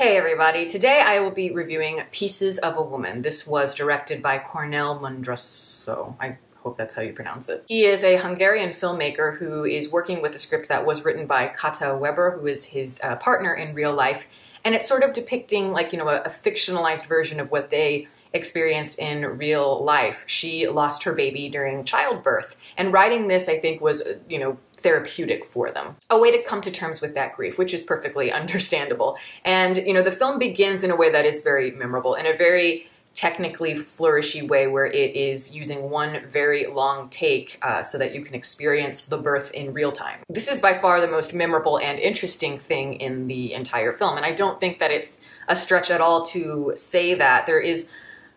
Hey everybody, today I will be reviewing Pieces of a Woman. This was directed by Cornel Mundruczó. I hope that's how you pronounce it. He is a Hungarian filmmaker who is working with a script that was written by Kata Weber, who is his uh, partner in real life, and it's sort of depicting like, you know, a, a fictionalized version of what they experienced in real life. She lost her baby during childbirth, and writing this, I think, was, you know, therapeutic for them. A way to come to terms with that grief, which is perfectly understandable. And, you know, the film begins in a way that is very memorable, in a very technically flourishy way where it is using one very long take uh, so that you can experience the birth in real time. This is by far the most memorable and interesting thing in the entire film, and I don't think that it's a stretch at all to say that. There is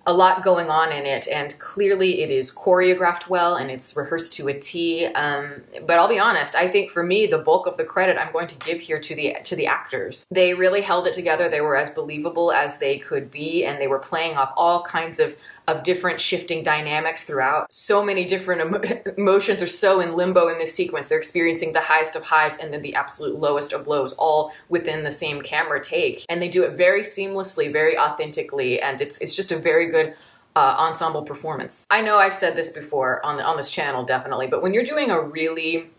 a lot going on in it, and clearly it is choreographed well and it's rehearsed to a T. Um, but I'll be honest, I think for me, the bulk of the credit I'm going to give here to the to the actors. They really held it together. They were as believable as they could be, and they were playing off all kinds of of different shifting dynamics throughout. So many different emotions are so in limbo in this sequence. They're experiencing the highest of highs and then the absolute lowest of lows, all within the same camera take. And they do it very seamlessly, very authentically, and it's it's just a very good uh, ensemble performance. I know I've said this before on the, on this channel, definitely, but when you're doing a really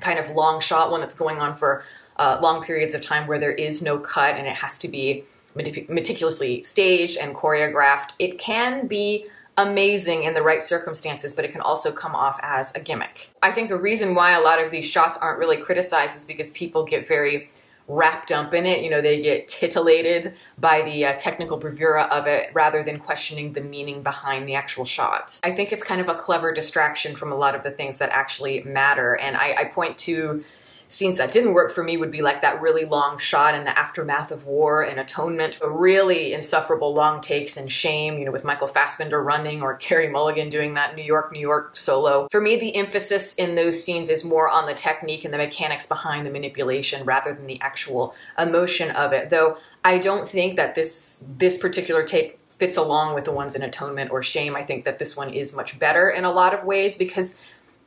kind of long shot, one that's going on for uh, long periods of time where there is no cut and it has to be meticulously staged and choreographed, it can be amazing in the right circumstances, but it can also come off as a gimmick. I think a reason why a lot of these shots aren't really criticized is because people get very wrapped up in it. You know, they get titillated by the uh, technical bravura of it rather than questioning the meaning behind the actual shot. I think it's kind of a clever distraction from a lot of the things that actually matter. And I, I point to scenes that didn't work for me would be like that really long shot in the aftermath of war and atonement, a really insufferable long takes and shame, you know, with Michael Fassbender running or Carey Mulligan doing that New York, New York solo. For me, the emphasis in those scenes is more on the technique and the mechanics behind the manipulation rather than the actual emotion of it. Though I don't think that this this particular take fits along with the ones in Atonement or Shame. I think that this one is much better in a lot of ways because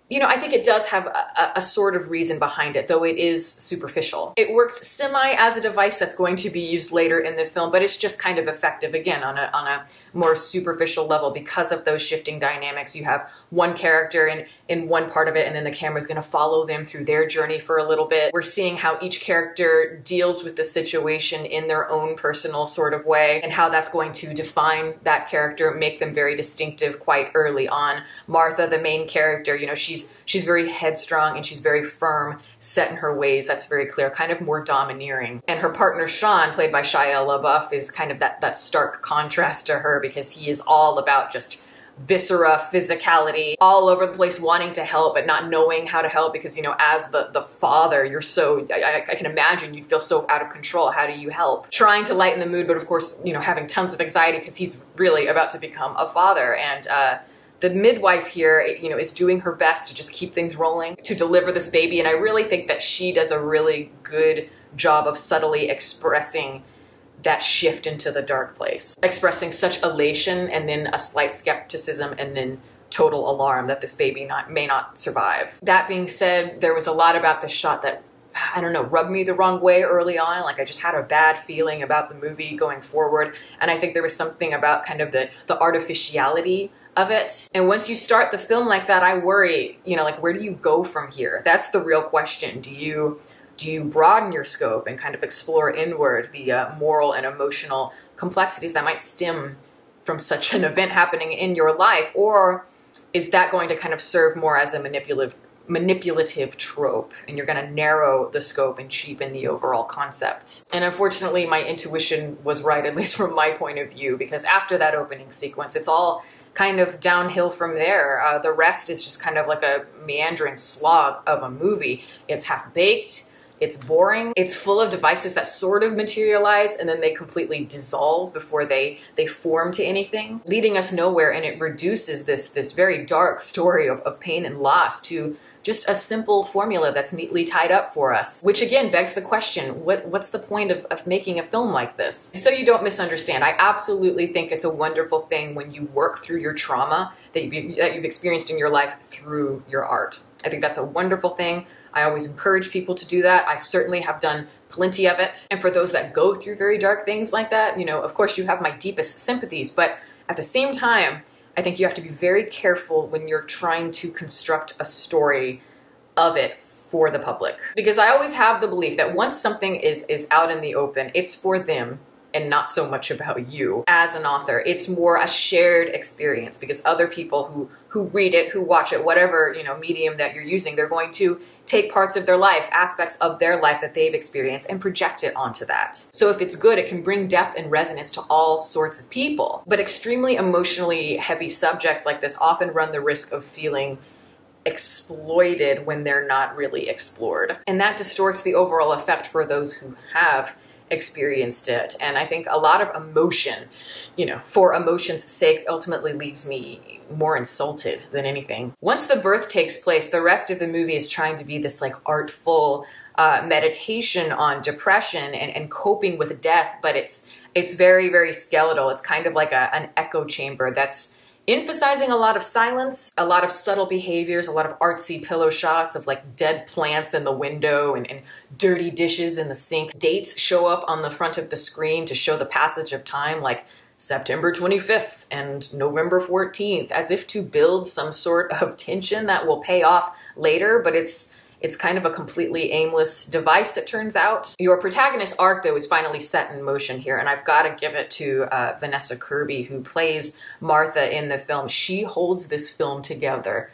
you know, I think it does have a, a, sort of reason behind it, though it is superficial. It works semi as a device that's going to be used later in the film, but it's just kind of effective again on a, on a more superficial level because of those shifting dynamics. You have one character in, in one part of it, and then the camera's gonna follow them through their journey for a little bit. We're seeing how each character deals with the situation in their own personal sort of way, and how that's going to define that character, make them very distinctive quite early on. Martha, the main character, you know, she's she's very headstrong and she's very firm, set in her ways. That's very clear, kind of more domineering. And her partner Sean, played by Shia LaBeouf, is kind of that that stark contrast to her because he is all about just viscera, physicality, all over the place, wanting to help but not knowing how to help because, you know, as the, the father, you're so, I, I can imagine you'd feel so out of control. How do you help? Trying to lighten the mood, but of course, you know, having tons of anxiety because he's really about to become a father. And, uh, the midwife here, you know, is doing her best to just keep things rolling, to deliver this baby. And I really think that she does a really good job of subtly expressing that shift into the dark place, expressing such elation and then a slight skepticism and then total alarm that this baby not, may not survive. That being said, there was a lot about this shot that I don't know, rubbed me the wrong way early on. Like I just had a bad feeling about the movie going forward. And I think there was something about kind of the, the artificiality of it. And once you start the film like that, I worry, you know, like where do you go from here? That's the real question. Do you do you broaden your scope and kind of explore inward the uh, moral and emotional complexities that might stem from such an event happening in your life? Or is that going to kind of serve more as a manipulative manipulative trope and you're going to narrow the scope and cheapen the overall concept. And unfortunately, my intuition was right, at least from my point of view, because after that opening sequence, it's all kind of downhill from there. Uh, the rest is just kind of like a meandering slog of a movie. It's half baked. It's boring. It's full of devices that sort of materialize and then they completely dissolve before they they form to anything, leading us nowhere. And it reduces this this very dark story of, of pain and loss to just a simple formula that's neatly tied up for us. Which again begs the question, what, what's the point of, of making a film like this? So you don't misunderstand, I absolutely think it's a wonderful thing when you work through your trauma that you've, that you've experienced in your life through your art. I think that's a wonderful thing. I always encourage people to do that. I certainly have done plenty of it. And for those that go through very dark things like that, you know, of course you have my deepest sympathies, but at the same time, I think you have to be very careful when you're trying to construct a story of it for the public. Because I always have the belief that once something is is out in the open, it's for them and not so much about you as an author. It's more a shared experience because other people who who read it, who watch it, whatever, you know, medium that you're using, they're going to take parts of their life, aspects of their life that they've experienced and project it onto that. So if it's good, it can bring depth and resonance to all sorts of people. But extremely emotionally heavy subjects like this often run the risk of feeling exploited when they're not really explored. And that distorts the overall effect for those who have experienced it. And I think a lot of emotion, you know, for emotion's sake, ultimately leaves me more insulted than anything. Once the birth takes place, the rest of the movie is trying to be this like artful uh, meditation on depression and, and coping with death, but it's it's very very skeletal. It's kind of like a, an echo chamber that's emphasizing a lot of silence, a lot of subtle behaviors, a lot of artsy pillow shots of like dead plants in the window and, and, dirty dishes in the sink. Dates show up on the front of the screen to show the passage of time, like September 25th and November 14th, as if to build some sort of tension that will pay off later, but it's it's kind of a completely aimless device, it turns out. Your protagonist arc, though, is finally set in motion here, and I've got to give it to uh, Vanessa Kirby, who plays Martha in the film. She holds this film together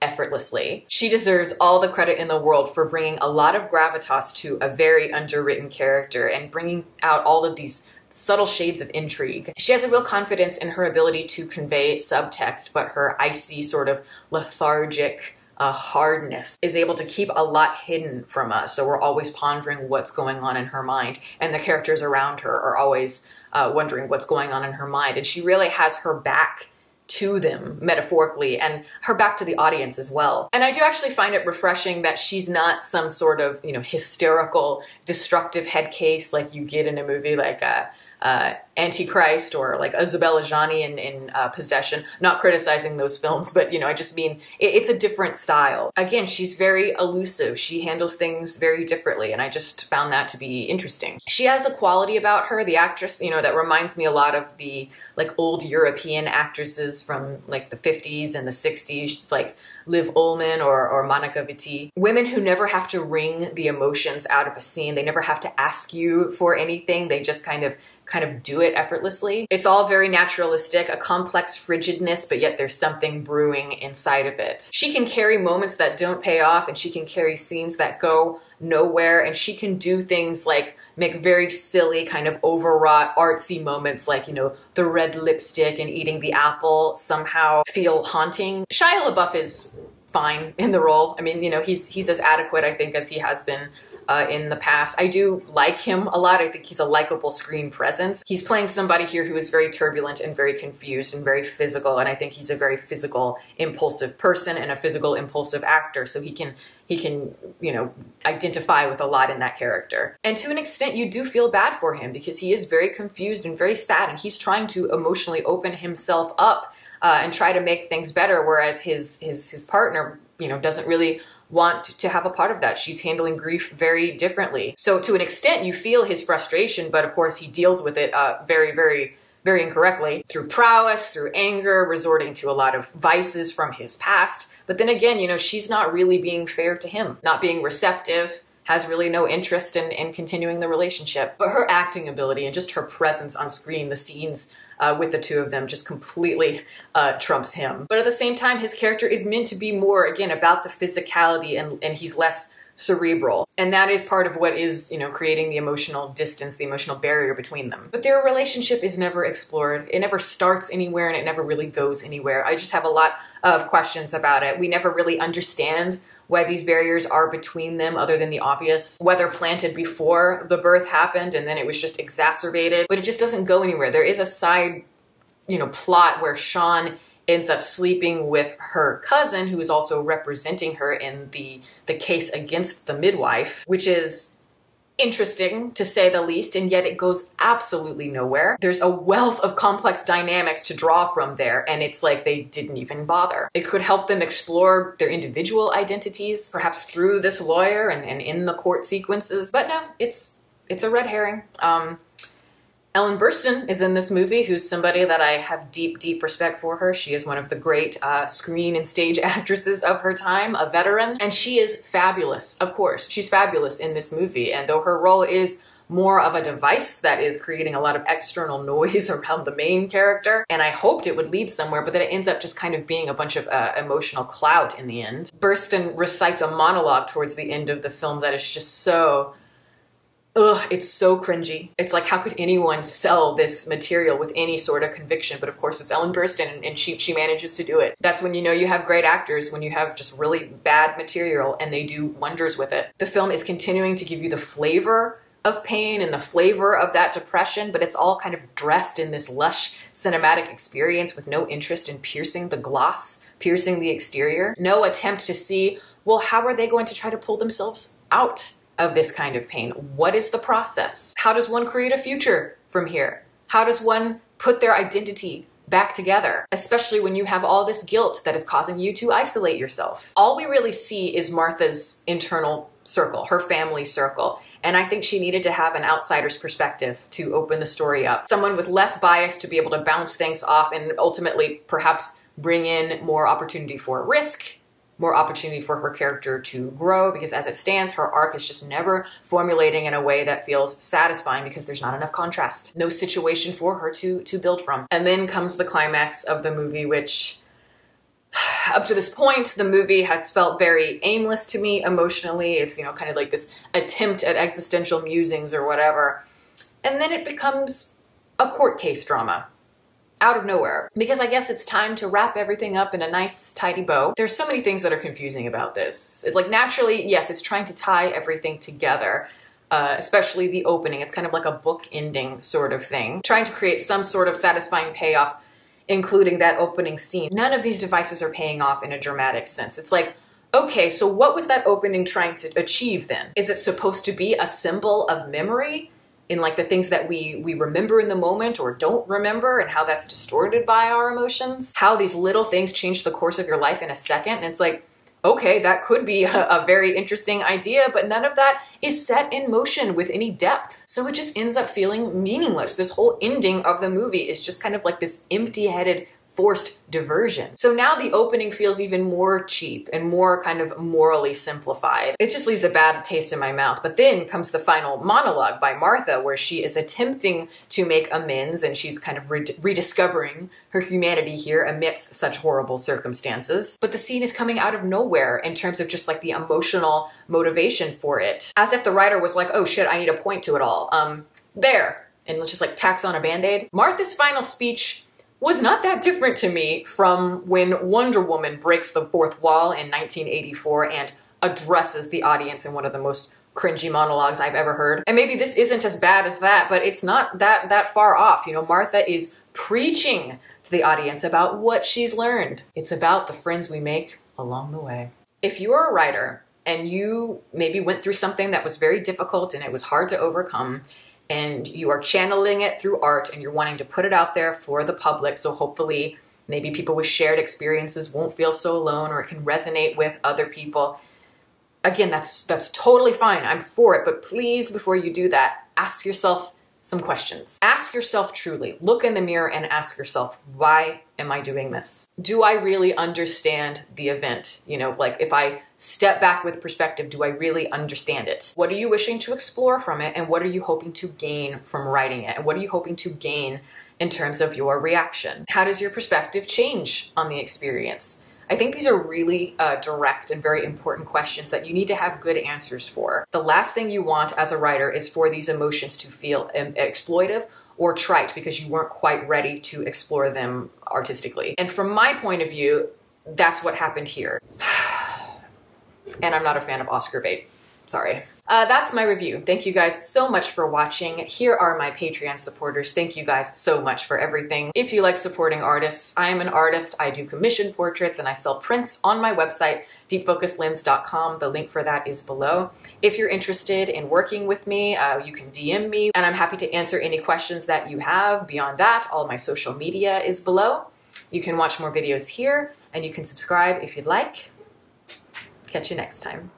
effortlessly. She deserves all the credit in the world for bringing a lot of gravitas to a very underwritten character and bringing out all of these subtle shades of intrigue. She has a real confidence in her ability to convey subtext, but her icy, sort of lethargic, uh, hardness is able to keep a lot hidden from us. So we're always pondering what's going on in her mind, and the characters around her are always uh, wondering what's going on in her mind. And she really has her back to them metaphorically and her back to the audience as well. And I do actually find it refreshing that she's not some sort of, you know, hysterical, destructive head case like you get in a movie like uh, uh, Antichrist or like Isabelle Adjani in, in uh, Possession. Not criticizing those films, but you know, I just mean it, it's a different style. Again, she's very elusive. She handles things very differently, and I just found that to be interesting. She has a quality about her, the actress, you know, that reminds me a lot of the like old European actresses from like the 50s and the 60s. She's like Liv Ullmann or, or Monica Vitti. Women who never have to wring the emotions out of a scene. They never have to ask you for anything. They just kind of kind of do it effortlessly. It's all very naturalistic, a complex frigidness, but yet there's something brewing inside of it. She can carry moments that don't pay off and she can carry scenes that go nowhere and she can do things like make very silly, kind of overwrought, artsy moments like, you know, the red lipstick and eating the apple somehow feel haunting. Shia LaBeouf is fine in the role. I mean, you know, he's he's as adequate, I think, as he has been uh, in the past. I do like him a lot. I think he's a likable screen presence. He's playing somebody here who is very turbulent and very confused and very physical, and I think he's a very physical, impulsive person and a physical, impulsive actor. So he can he can, you know, identify with a lot in that character. And to an extent, you do feel bad for him because he is very confused and very sad, and he's trying to emotionally open himself up uh, and try to make things better, whereas his his his partner, you know, doesn't really want to have a part of that. She's handling grief very differently. So to an extent, you feel his frustration, but of course, he deals with it uh, very, very very incorrectly through prowess, through anger, resorting to a lot of vices from his past. But then again, you know, she's not really being fair to him, not being receptive, has really no interest in, in continuing the relationship. But her acting ability and just her presence on screen, the scenes uh, with the two of them just completely uh, trumps him. But at the same time, his character is meant to be more, again, about the physicality and, and he's less cerebral. And that is part of what is, you know, creating the emotional distance, the emotional barrier between them. But their relationship is never explored. It never starts anywhere and it never really goes anywhere. I just have a lot of questions about it. We never really understand why these barriers are between them other than the obvious, whether planted before the birth happened and then it was just exacerbated, but it just doesn't go anywhere. There is a side, you know, plot where Sean ends up sleeping with her cousin who is also representing her in the the case against the midwife which is interesting to say the least, and yet it goes absolutely nowhere. There's a wealth of complex dynamics to draw from there, and it's like they didn't even bother. It could help them explore their individual identities, perhaps through this lawyer and, and in the court sequences. But no, it's it's a red herring. Um, Ellen Burstyn is in this movie, who's somebody that I have deep, deep respect for her. She is one of the great uh, screen and stage actresses of her time, a veteran, and she is fabulous, of course. She's fabulous in this movie, and though her role is more of a device that is creating a lot of external noise around the main character. And I hoped it would lead somewhere, but then it ends up just kind of being a bunch of uh, emotional clout in the end. Burstyn recites a monologue towards the end of the film that is just so ugh, it's so cringy. It's like, how could anyone sell this material with any sort of conviction? But of course, it's Ellen Burstyn, and she, she manages to do it. That's when you know you have great actors, when you have just really bad material and they do wonders with it. The film is continuing to give you the flavor of pain and the flavor of that depression, but it's all kind of dressed in this lush cinematic experience with no interest in piercing the gloss, piercing the exterior. No attempt to see, well, how are they going to try to pull themselves out of this kind of pain? What is the process? How does one create a future from here? How does one put their identity back together, especially when you have all this guilt that is causing you to isolate yourself? All we really see is Martha's internal circle, her family circle. And I think she needed to have an outsider's perspective to open the story up. Someone with less bias to be able to bounce things off and ultimately perhaps bring in more opportunity for risk more opportunity for her character to grow because as it stands, her arc is just never formulating in a way that feels satisfying because there's not enough contrast. No situation for her to, to build from. And then comes the climax of the movie, which up to this point, the movie has felt very aimless to me emotionally. It's, you know, kind of like this attempt at existential musings or whatever. And then it becomes a court case drama out of nowhere because I guess it's time to wrap everything up in a nice tidy bow. There's so many things that are confusing about this. It, like naturally, yes, it's trying to tie everything together. Uh, especially the opening. It's kind of like a book ending sort of thing. Trying to create some sort of satisfying payoff, including that opening scene. None of these devices are paying off in a dramatic sense. It's like, okay, so what was that opening trying to achieve then? Is it supposed to be a symbol of memory? In like the things that we we remember in the moment or don't remember and how that's distorted by our emotions. How these little things change the course of your life in a second. And it's like okay that could be a, a, very interesting idea but none of that is set in motion with any depth. So it just ends up feeling meaningless. This whole ending of the movie is just kind of like this empty-headed forced diversion. So now the opening feels even more cheap and more kind of morally simplified. It just leaves a bad taste in my mouth. But then comes the final monologue by Martha where she is attempting to make amends and she's kind of rediscovering her humanity here amidst such horrible circumstances. But the scene is coming out of nowhere in terms of just like the emotional motivation for it. As if the writer was like, oh shit, I need a point to it all. Um, there. And just like tacks on a band-aid. Martha's final speech was not that different to me from when Wonder Woman breaks the fourth wall in 1984 and addresses the audience in one of the most cringy monologues I've ever heard. And maybe this isn't as bad as that, but it's not that that far off. You know, Martha is preaching to the audience about what she's learned. It's about the friends we make along the way. If you are a writer and you maybe went through something that was very difficult and it was hard to overcome, and you are channeling it through art and you're wanting to put it out there for the public. So hopefully, maybe people with shared experiences won't feel so alone or it can resonate with other people. Again, that's that's totally fine. I'm for it, but please before you do that, ask yourself some questions. Ask yourself truly. Look in the mirror and ask yourself, why am I doing this? Do I really understand the event? You know, like if I step back with perspective, do I really understand it? What are you wishing to explore from it? And what are you hoping to gain from writing it? And what are you hoping to gain in terms of your reaction? How does your perspective change on the experience? I think these are really uh, direct and very important questions that you need to have good answers for. The last thing you want as a writer is for these emotions to feel exploitive or trite because you weren't quite ready to explore them artistically. And from my point of view, that's what happened here. and I'm not a fan of Oscar bait. Sorry. Uh, that's my review. Thank you guys so much for watching. Here are my Patreon supporters. Thank you guys so much for everything. If you like supporting artists, I am an artist. I do commission portraits and I sell prints on my website deepfocuslens.com. The link for that is below. If you're interested in working with me, uh, you can DM me, and I'm happy to answer any questions that you have. Beyond that, all my social media is below. You can watch more videos here, and you can subscribe if you'd like. Catch you next time.